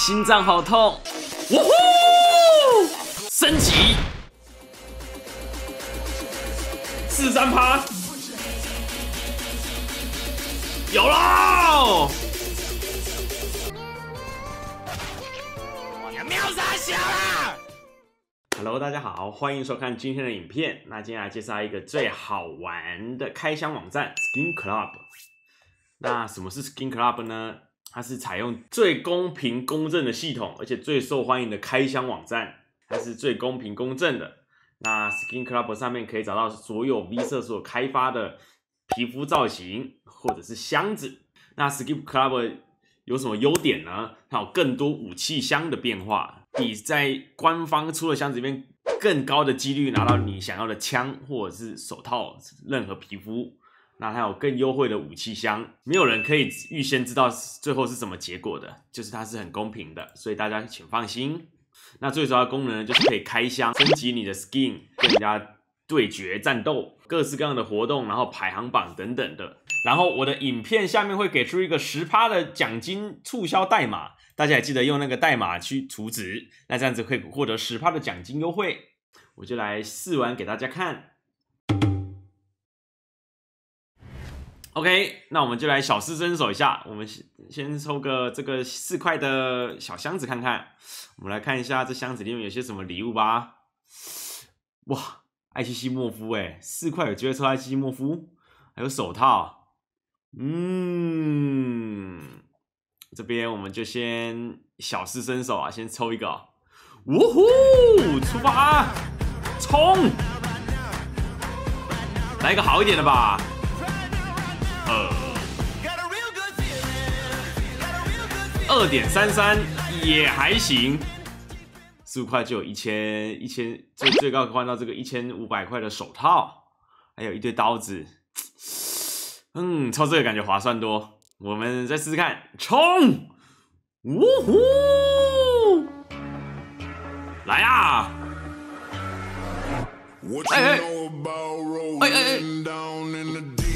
心脏好痛！呜呼！升级四三趴，有喽！秒杀小啦！Hello，大家好，欢迎收看今天的影片。那今天来介绍一个最好玩的开箱网站 Skin Club。那什么是 Skin Club 呢？它是采用最公平公正的系统，而且最受欢迎的开箱网站，它是最公平公正的。那 Skin Club 上面可以找到所有 V 社所开发的皮肤造型或者是箱子。那 Skin Club 有什么优点呢？它有更多武器箱的变化，比在官方出的箱子里面更高的几率拿到你想要的枪或者是手套，任何皮肤。那它有更优惠的武器箱，没有人可以预先知道最后是什么结果的，就是它是很公平的，所以大家请放心。那最主要的功能呢，就是可以开箱升级你的 skin，跟人家对决战斗，各式各样的活动，然后排行榜等等的。然后我的影片下面会给出一个十趴的奖金促销代码，大家也记得用那个代码去储值，那这样子可以获得十趴的奖金优惠。我就来试玩给大家看。OK，那我们就来小试身手一下。我们先先抽个这个四块的小箱子看看。我们来看一下这箱子里面有些什么礼物吧。哇，艾希西莫夫哎，四块有机会抽艾希西莫夫，还有手套。嗯，这边我们就先小试身手啊，先抽一个。呜呼，出发，冲！来个好一点的吧。二点三三也还行，十五块就有一千一千，最最高可换到这个一千五百块的手套，还有一堆刀子，嗯，抽这个感觉划算多。我们再试试看，冲！呜呼！来呀！哎哎哎哎哎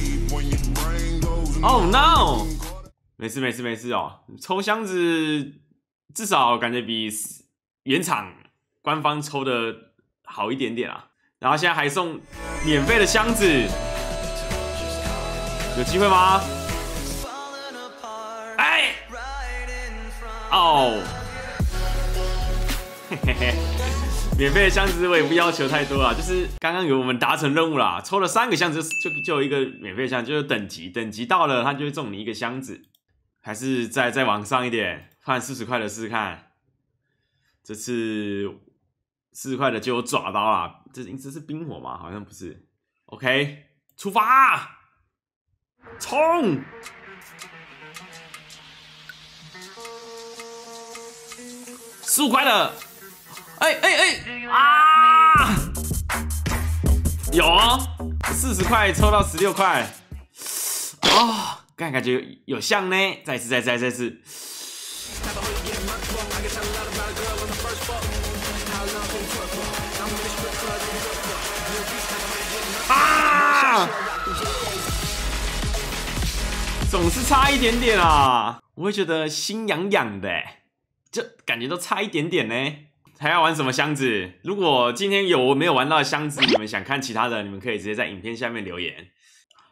！Oh no！没事没事没事哦，抽箱子至少感觉比原厂官方抽的好一点点啊。然后现在还送免费的箱子，有机会吗？哎，哦，嘿嘿嘿，免费的箱子我也不要求太多了，就是刚刚给我们达成任务啦，抽了三个箱子就就有一个免费箱，就是等级等级到了，它就会送你一个箱子。还是再再往上一点，换四十块的试试看。这次四十块的就有爪刀啦，这这是冰火吗？好像不是。OK，出发，冲！十五块的，哎哎哎啊！有哦，四十块抽到十六块，啊！感感觉有像呢，再次再再再次，啊！总是差一点点啊，我会觉得心痒痒的，就感觉都差一点点呢。还要玩什么箱子？如果今天有没有玩到的箱子，你们想看其他的，你们可以直接在影片下面留言。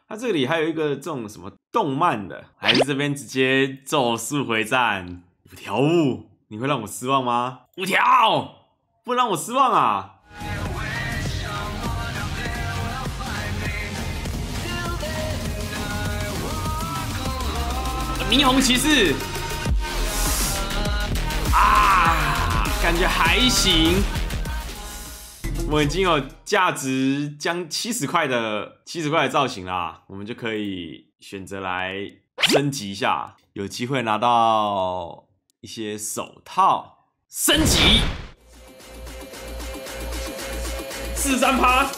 它这里还有一个这种什么动漫的，还是这边直接咒术回战五条悟？你会让我失望吗？五条，不让我失望啊！霓虹骑士，啊，感觉还行。我已经有价值将七十块的七十块的造型啦，我们就可以选择来升级一下，有机会拿到一些手套。升级四三趴，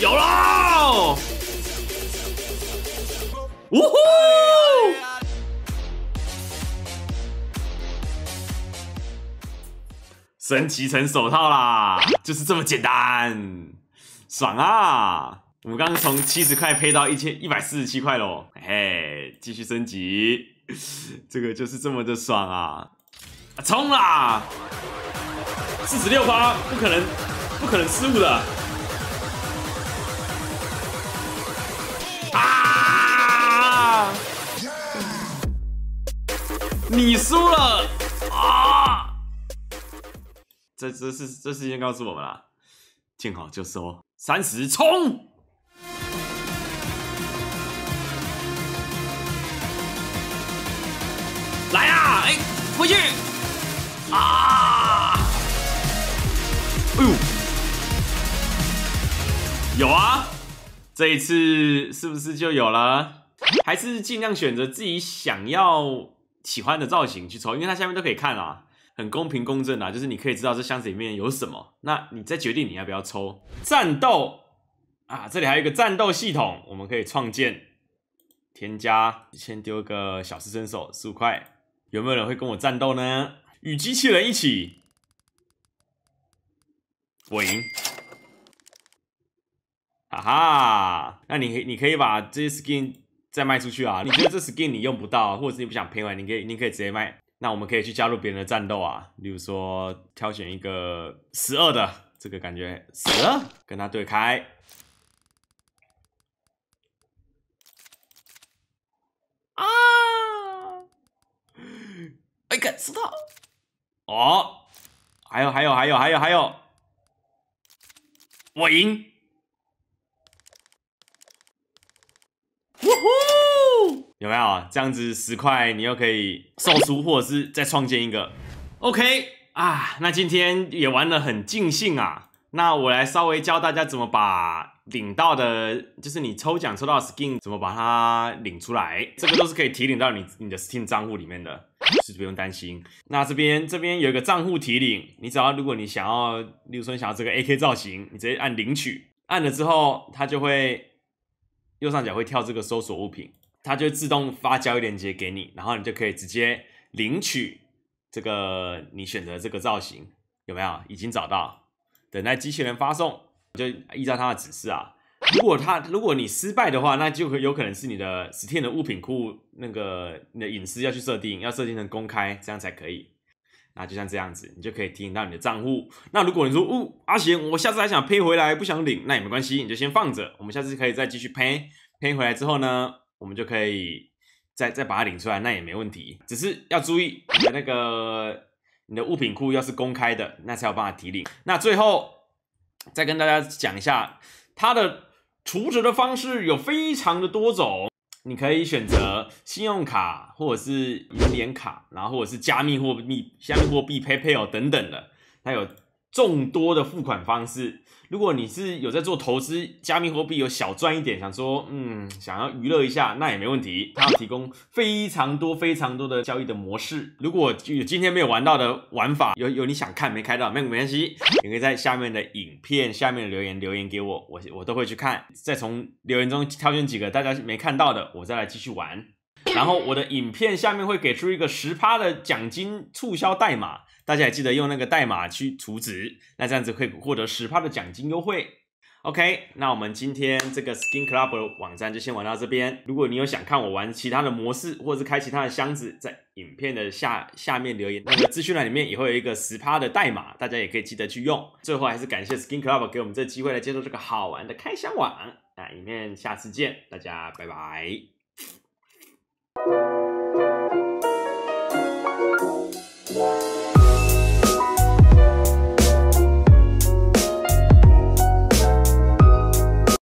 有喽！呜呼！升级成手套啦，就是这么简单，爽啊！我们刚刚从七十块配到一千一百四十七块喽，嘿，继续升级。这个就是这么的爽啊！冲啦！四十六发，不可能，不可能失误的啊！你输了！这这是这事先告诉我们了，见好就收，三十冲！来呀！哎，回去！啊！哎呦，有啊！这一次是不是就有了？还是尽量选择自己想要喜欢的造型去抽，因为它下面都可以看啊，很公平公正啊，就是你可以知道这箱子里面有什么，那你再决定你要不要抽。战斗啊，这里还有一个战斗系统，我们可以创建、添加。先丢个小试身手，十五块。有没有人会跟我战斗呢？与机器人一起，我赢，哈哈！那你你可以把这些 skin 再卖出去啊？你觉得这 skin 你用不到，或者是你不想赔完，你可以你可以直接卖。那我们可以去加入别人的战斗啊，例如说挑选一个十二的，这个感觉十二，跟他对开啊。哎，看石头哦，还有还有还有还有还有，我赢！呼！有没有这样子十块，你又可以售出，或者是再创建一个？OK 啊，那今天也玩的很尽兴啊。那我来稍微教大家怎么把领到的，就是你抽奖抽到 skin 怎么把它领出来，这个都是可以提领到你你的 Steam 账户里面的，是不用担心。那这边这边有一个账户提领，你只要如果你想要，例如说你想要这个 AK 造型，你直接按领取，按了之后它就会右上角会跳这个搜索物品，它就自动发交易链接给你，然后你就可以直接领取这个你选择这个造型，有没有？已经找到。等待机器人发送，就依照它的指示啊。如果它如果你失败的话，那就有可能是你的 Steam 的物品库那个你的隐私要去设定，要设定成公开，这样才可以。那就像这样子，你就可以提领到你的账户。那如果你说，哦，阿贤，我下次还想配回来，不想领，那也没关系，你就先放着。我们下次可以再继续配，配回来之后呢，我们就可以再再把它领出来，那也没问题。只是要注意你的那个。你的物品库要是公开的，那才有办法提领。那最后再跟大家讲一下，它的储值的方式有非常的多种，你可以选择信用卡或者是银联卡，然后或者是加密货币、加密货币 PayPal 等等的，它有众多的付款方式。如果你是有在做投资，加密货币有小赚一点，想说嗯想要娱乐一下，那也没问题。它提供非常多非常多的交易的模式。如果有今天没有玩到的玩法，有有你想看没开到，没没关系，你可以在下面的影片下面留言留言给我，我我都会去看，再从留言中挑选几个大家没看到的，我再来继续玩。然后我的影片下面会给出一个十趴的奖金促销代码。大家也记得用那个代码去充值，那这样子可以获得十趴的奖金优惠。OK，那我们今天这个 Skin Club 网站就先玩到这边。如果你有想看我玩其他的模式，或者是开其他的箱子，在影片的下下面留言。那个资讯栏里面也会有一个十趴的代码，大家也可以记得去用。最后还是感谢 Skin Club 给我们这个机会来接受这个好玩的开箱网。啊，影面下次见，大家拜拜。